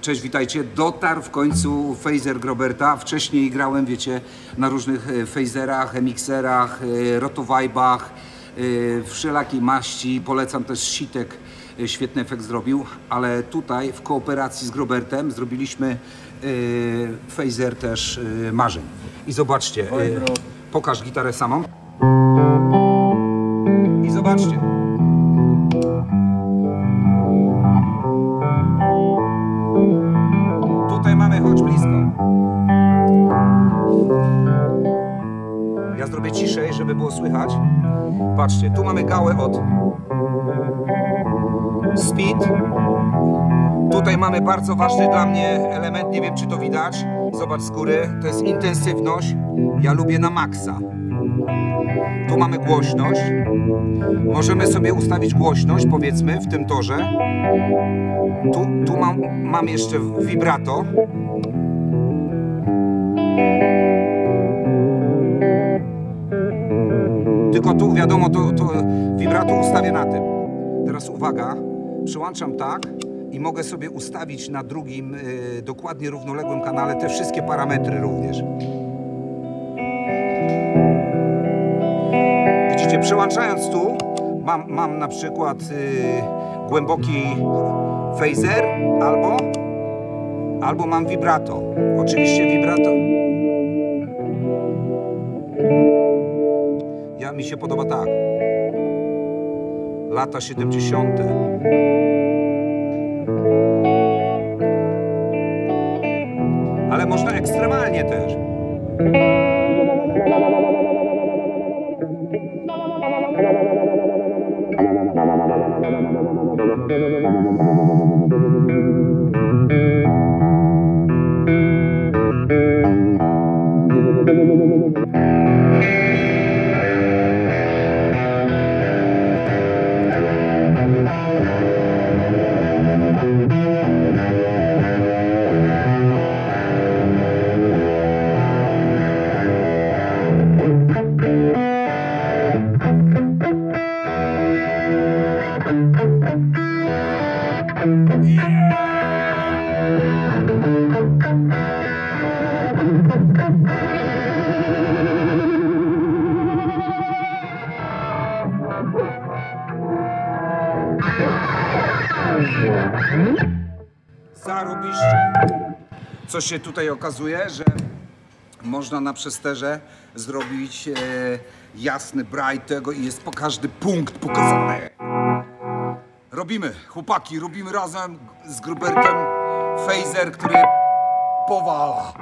Cześć, witajcie. Dotarł w końcu phaser Groberta. Wcześniej grałem, wiecie, na różnych e, phaserach, emixerach, e, rotowajbach, e, wszelakiej maści. Polecam też Sitek, e, świetny efekt zrobił, ale tutaj w kooperacji z Grobertem zrobiliśmy e, phaser też e, marzeń. I zobaczcie, e, pokaż gitarę samą. Ja zrobię ciszej, żeby było słychać. Patrzcie, tu mamy gałę od speed. Tutaj mamy bardzo ważny dla mnie element, nie wiem czy to widać. Zobacz z góry, to jest intensywność. Ja lubię na maksa. Tu mamy głośność. Możemy sobie ustawić głośność, powiedzmy, w tym torze. Tu, tu mam, mam jeszcze vibrato. Tylko tu wiadomo, to, to vibrato ustawię na tym. Teraz uwaga, przyłączam tak i mogę sobie ustawić na drugim y, dokładnie równoległym kanale te wszystkie parametry również. Widzicie, przełączając tu, mam, mam na przykład y, głęboki phaser albo, albo mam vibrato. Oczywiście vibrato. Mi się podoba tak. Lata 70. Ale można ekstremalnie też. Zarobiście. Co się tutaj okazuje, że można na przesterze zrobić e, jasny bright tego i jest po każdy punkt pokazany. Robimy, chłopaki, robimy razem z Grubertem phaser, który powala.